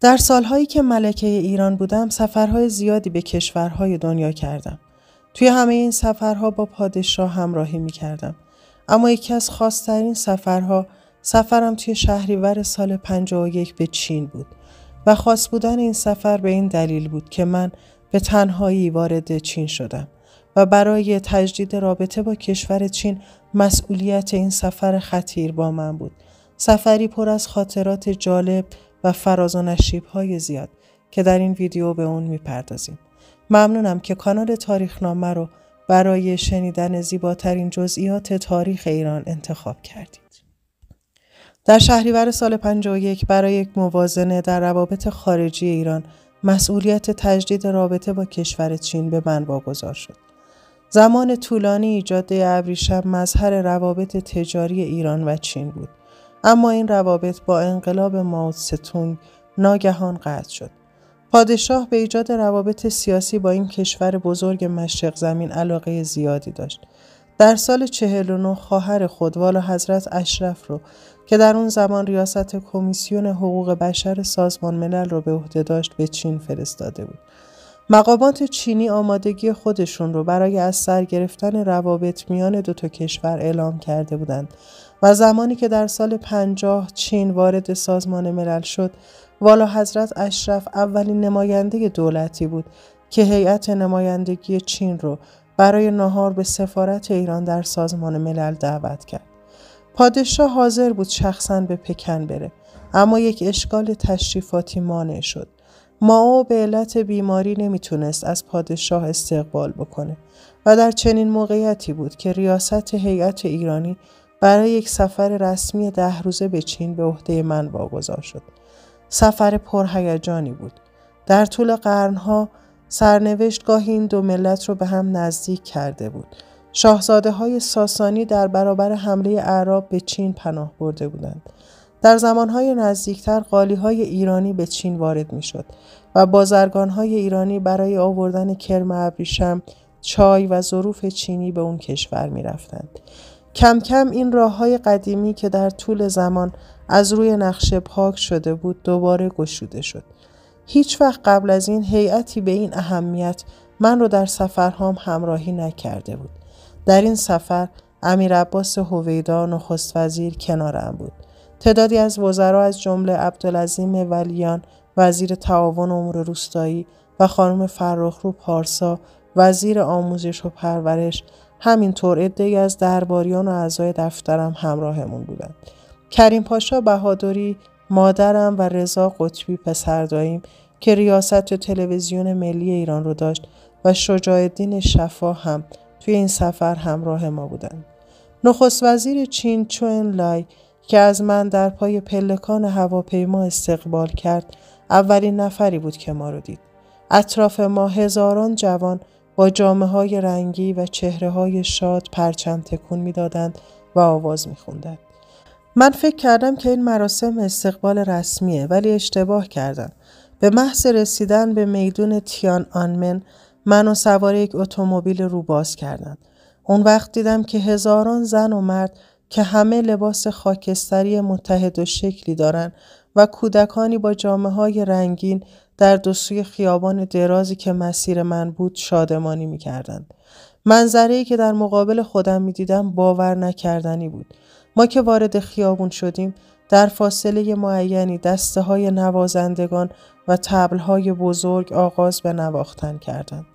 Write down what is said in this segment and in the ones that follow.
در سالهایی که ملکه ایران بودم سفرهای زیادی به کشورهای دنیا کردم. توی همه این سفرها با پادشاه همراهی می کردم. اما یکی از خاصترین سفرها سفرم توی شهریور سال 51 به چین بود و خاص بودن این سفر به این دلیل بود که من به تنهایی وارد چین شدم و برای تجدید رابطه با کشور چین مسئولیت این سفر خطیر با من بود. سفری پر از خاطرات جالب و فراز و نشیب های زیاد که در این ویدیو به اون می‌پردازیم. ممنونم که کانال تاریخنامه رو برای شنیدن زیباترین جزئیات تاریخ ایران انتخاب کردید. در شهریور سال 51 برای یک موازنه در روابط خارجی ایران مسئولیت تجدید رابطه با کشور چین به من واگذار شد. زمان طولانی ایجاد ابریشم مظهر روابط تجاری ایران و چین بود. اما این روابط با انقلاب ماو ستونگ ناگهان قطع شد. پادشاه به ایجاد روابط سیاسی با این کشور بزرگ مشرق زمین علاقه زیادی داشت. در سال 49 خواهر خود والا حضرت اشرف رو که در اون زمان ریاست کمیسیون حقوق بشر سازمان ملل رو به عهده داشت به چین فرستاده بود. مقامات چینی آمادگی خودشون رو برای از سر گرفتن روابط میان دو تا کشور اعلام کرده بودند و زمانی که در سال 50 چین وارد سازمان ملل شد والا حضرت اشرف اولین نماینده دولتی بود که هیئت نمایندگی چین رو برای نهار به سفارت ایران در سازمان ملل دعوت کرد. پادشاه حاضر بود شخصا به پکن بره اما یک اشکال تشریفاتی مانع شد. ماو به علت بیماری نمی‌تونست از پادشاه استقبال بکنه و در چنین موقعیتی بود که ریاست هیئت ایرانی برای یک سفر رسمی ده روزه به چین به عهده من واگذار شد. سفر پرهیجانی بود. در طول قرنها سرنوشت گاهی این دو ملت رو به هم نزدیک کرده بود. شاهزاده های ساسانی در برابر حمله اعراب به چین پناه برده بودند. در زمانهای نزدیکتر قالی های ایرانی به چین وارد می شد و بازرگان های ایرانی برای آوردن کرم ابریشم، چای و ظروف چینی به اون کشور می رفتند. کم کم این راه های قدیمی که در طول زمان از روی نقشه پاک شده بود دوباره گشوده شد. هیچ وقت قبل از این هیئتی به این اهمیت من رو در سفرهام همراهی نکرده بود. در این سفر امیر عباس هویدا نخست وزیر کنارم بود. تعدادی از وزرا از جمله عبدالعظیم ولیان وزیر تعاون امور روستایی و خانم فرخرو پارسا وزیر آموزش و پرورش همینطور عدهای از درباریان و اعضای دفترم همراهمون بودند. کریم پاشا بهادری مادرم و رضا قطبی پسرداییم که ریاست تلویزیون ملی ایران رو داشت و شجاع الدین شفا هم توی این سفر همراه ما بودند. نخست وزیر چین چون لای که از من در پای پلکان هواپیما استقبال کرد اولین نفری بود که ما رو دید. اطراف ما هزاران جوان با جامعه های رنگی و چهره های شاد پرچم تکون می‌دادند و آواز میخوندند. من فکر کردم که این مراسم استقبال رسمیه ولی اشتباه کردم. به محض رسیدن به میدون تیان آنمن منو سوار یک اتومبیل رو باز کردند. اون وقت دیدم که هزاران زن و مرد که همه لباس خاکستری متحد و شکلی دارن و کودکانی با جامعه های رنگین در دو خیابان درازی که مسیر من بود شادمانی می کردند. منظره که در مقابل خودم می دیدم باور نکردنی بود. ما که وارد خیابون شدیم در فاصله معینی دسته های نوازندگان و تبل های بزرگ آغاز به نواختن کردند.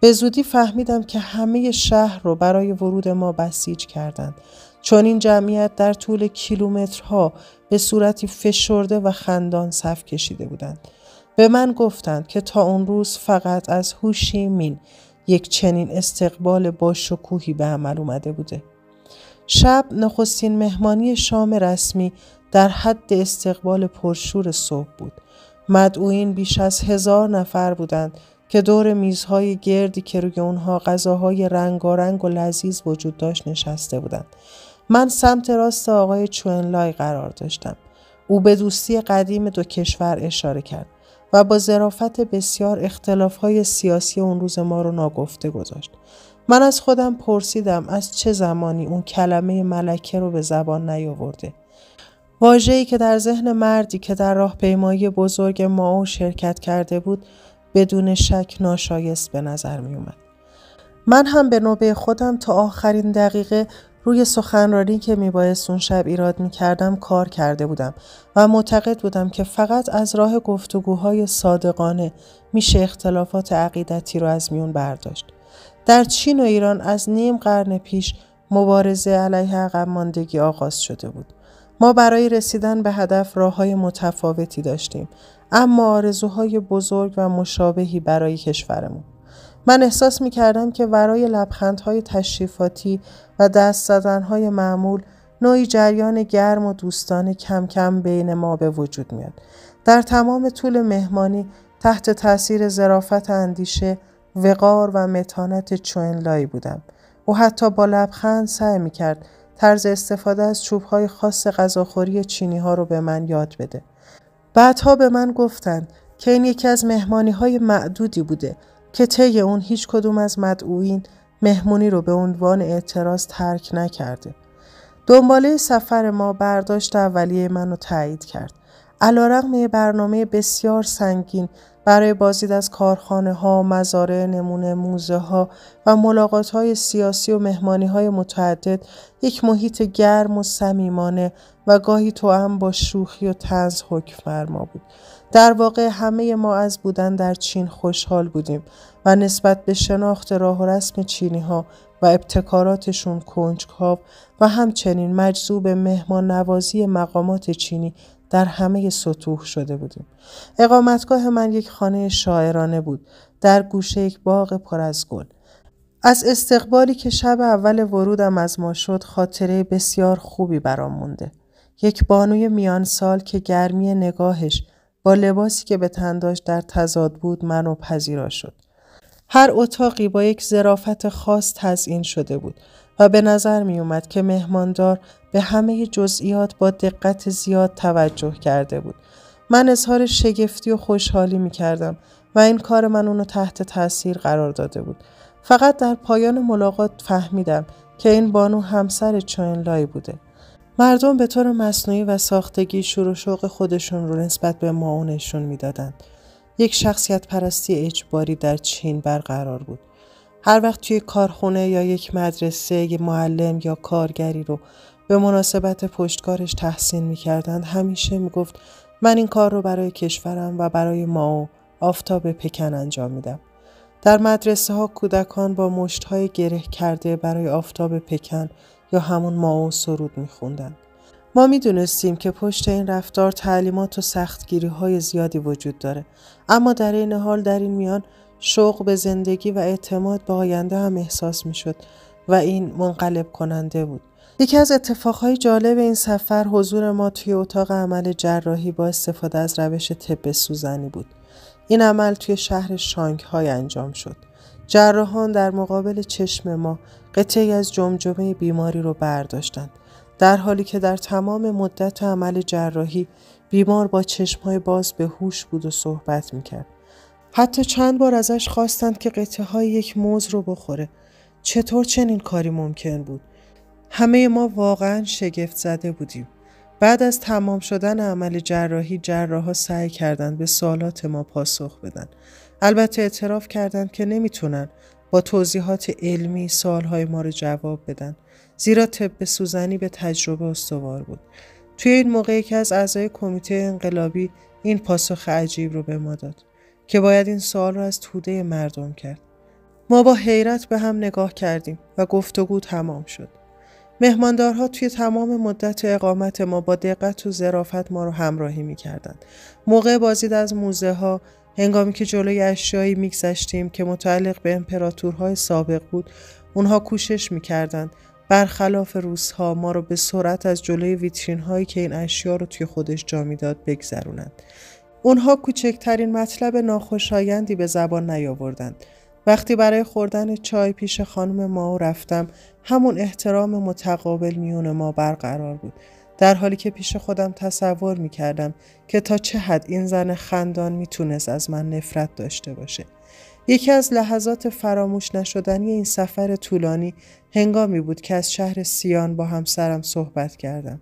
به زودی فهمیدم که همه شهر رو برای ورود ما بسیج کردند چون این جمعیت در طول کیلومترها به صورتی فشرده و خندان صف کشیده بودند. به من گفتند که تا اون روز فقط از هوشی مین یک چنین استقبال با شکوهی به عمل اومده بوده. شب نخستین مهمانی شام رسمی در حد استقبال پرشور صبح بود. مدعوین بیش از هزار نفر بودند که دور میزهای گردی که روی اونها غذاهای رنگارنگ و لذیذ وجود داشت نشسته بودند. من سمت راست آقای چوئنلای قرار داشتم. او به دوستی قدیم دو کشور اشاره کرد و با ظرافت بسیار اختلافهای سیاسی اون روز ما رو ناگفته گذاشت. من از خودم پرسیدم از چه زمانی اون کلمه ملکه رو به زبان نیاورده. واژه‌ای که در ذهن مردی که در راهپیمایی بزرگ ماو شرکت کرده بود بدون شک ناشایست به نظر می اومد. من هم به نوبه خودم تا آخرین دقیقه روی سخنرانی که میبایست اون شب ایراد می‌کردم کار کرده بودم و معتقد بودم که فقط از راه گفتگوهای صادقانه میشه اختلافات عقیدتی رو از میون برداشت. در چین و ایران از نیم قرن پیش مبارزه علیه عقب ماندگی آغاز شده بود. ما برای رسیدن به هدف راه های متفاوتی داشتیم اما آرزوهای بزرگ و مشابهی برای کشورمون. من احساس می کردم که ورای لبخندهای تشریفاتی و دست زدنهای معمول نوعی جریان گرم و دوستانه کم کم بین ما به وجود میاد. در تمام طول مهمانی تحت تاثیر زرافت اندیشه وقار و متانت چوئنلایی بودم. او حتی با لبخند سعی می کرد طرز استفاده از چوبهای خاص غذاخوری چینی ها رو به من یاد بده. بعدها به من گفتند که این یکی از مهمانی های معدودی بوده که طی اون هیچ کدوم از مدعوین مهمونی رو به عنوان اعتراض ترک نکرده. دنباله سفر ما برداشت اولیه منو تایید کرد. علا برنامه بسیار سنگین برای بازدید از کارخانه ها، مزارع نمونه موزه ها و ملاقات های سیاسی و مهمانی های متعدد یک محیط گرم و صمیمانه و گاهی توأم با شوخی و تنز حکم فرما بود. در واقع همه ما از بودن در چین خوشحال بودیم و نسبت به شناخت راه و رسم چینی ها و ابتکاراتشون کنجکاو و همچنین مجذوب مهمان نوازی مقامات چینی در همه سطوح شده بودیم. اقامتگاه من یک خانه شاعرانه بود در گوشه یک باغ پر از گل. از استقبالی که شب اول ورودم از ما شد خاطره بسیار خوبی برام مونده. یک بانوی میان سال که گرمی نگاهش با لباسی که به تن داشت در تضاد بود منو پذیرا شد. هر اتاقی با یک ظرافت خاص تزئین شده بود و به نظر می اومد که مهماندار به همه جزئیات با دقت زیاد توجه کرده بود. من اظهار شگفتی و خوشحالی می کردم و این کار من اونو تحت تاثیر قرار داده بود. فقط در پایان ملاقات فهمیدم که این بانو همسر لای بوده. مردم به طور مصنوعی و ساختگی شروع شوق خودشون رو نسبت به ما نشون می‌دادند. یک شخصیت پرستی اجباری در چین برقرار بود. هر وقت توی کارخونه یا یک مدرسه یه معلم یا کارگری رو به مناسبت پشتکارش تحسین می‌کردند همیشه می‌گفت من این کار رو برای کشورم و برای ما و آفتاب پکن انجام میدم. در مدرسه ها کودکان با مشت های گره کرده برای آفتاب پکن یا همون ماو سرود میخوندن. ما می‌دونستیم که پشت این رفتار تعلیمات و سختگیری های زیادی وجود داره اما در این حال در این میان شوق به زندگی و اعتماد به آینده هم احساس می‌شد و این منقلب کننده بود. یکی از اتفاقهای جالب این سفر حضور ما توی اتاق عمل جراحی با استفاده از روش طب سوزنی بود. این عمل توی شهر شانگهای انجام شد. جراحان در مقابل چشم ما قطعی از جمجمه بیماری رو برداشتند. در حالی که در تمام مدت عمل جراحی بیمار با چشمهای باز به هوش بود و صحبت می‌کرد. حتی چند بار ازش خواستند که قطعه های یک موز رو بخوره. چطور چنین کاری ممکن بود؟ همه ما واقعا شگفت زده بودیم. بعد از تمام شدن عمل جراحی جراحا سعی کردند به سوالات ما پاسخ بدن. البته اعتراف کردند که نمی‌تونن با توضیحات علمی سوالهای ما رو جواب بدن. زیرا طب سوزنی به تجربه استوار بود. توی این موقعی که از اعضای کمیته انقلابی این پاسخ عجیب رو به ما داد که باید این سوال رو از توده مردم کرد. ما با حیرت به هم نگاه کردیم و گفتگو تمام شد. مهماندارها توی تمام مدت اقامت ما با دقت و ظرافت ما رو همراهی می کردن. موقع بازدید از موزه ها هنگامی که جلوی اشیایی میگذشتیم که متعلق به امپراتورهای سابق بود اونها کوشش می‌کردند برخلاف روزها ما رو به سرعت از جلوی ویترین هایی که این اشیا رو توی خودش جا می‌داد بگذرونند. اونها کوچکترین مطلب ناخوشایندی به زبان نیاوردند. وقتی برای خوردن چای پیش خانم ما رفتم همون احترام متقابل میون ما برقرار بود در حالی که پیش خودم تصور می کردم که تا چه حد این زن خندان می‌تونست از من نفرت داشته باشه. یکی از لحظات فراموش نشدنی این سفر طولانی هنگامی بود که از شهر سیان با همسرم صحبت کردم.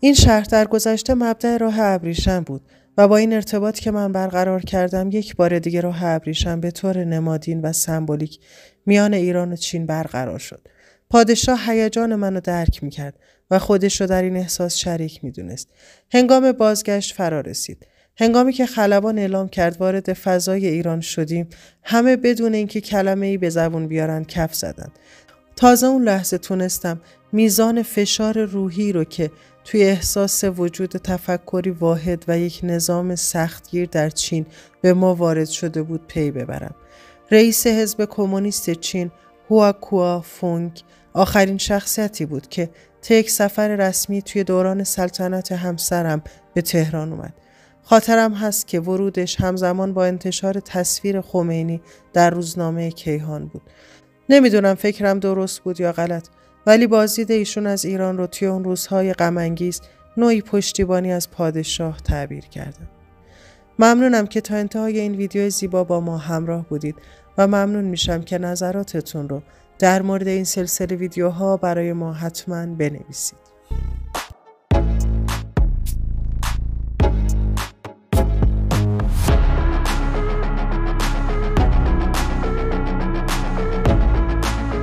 این شهر در گذشته مبدع راه ابریشم بود و با این ارتباط که من برقرار کردم یک بار دیگه راه ابریشم به طور نمادین و سمبولیک میان ایران و چین برقرار شد. پادشاه هیجان منو درک می‌کرد و خودش رو در این احساس شریک می‌دونست. هنگام بازگشت فرا رسید. هنگامی که خلبان اعلام کرد وارد فضای ایران شدیم همه بدون اینکه کلمه ای به زبون بیارن کف زدند. تازه اون لحظه تونستم میزان فشار روحی رو که توی احساس وجود تفکری واحد و یک نظام سختگیر در چین به ما وارد شده بود پی ببرم. رئیس حزب کمونیست چین هواکوا فونگ آخرین شخصیتی بود که تک سفر رسمی توی دوران سلطنت همسرم به تهران اومد. خاطرم هست که ورودش همزمان با انتشار تصویر خمینی در روزنامه کیهان بود. نمی‌دونم فکرم درست بود یا غلط ولی بازدید ایشون از ایران رو توی اون روزهای غمانگیز نوعی پشتیبانی از پادشاه تعبیر کردم. ممنونم که تا انتهای این ویدیو زیبا با ما همراه بودید و ممنون میشم که نظراتتون رو در مورد این سلسله ویدیوها برای ما حتما بنویسید.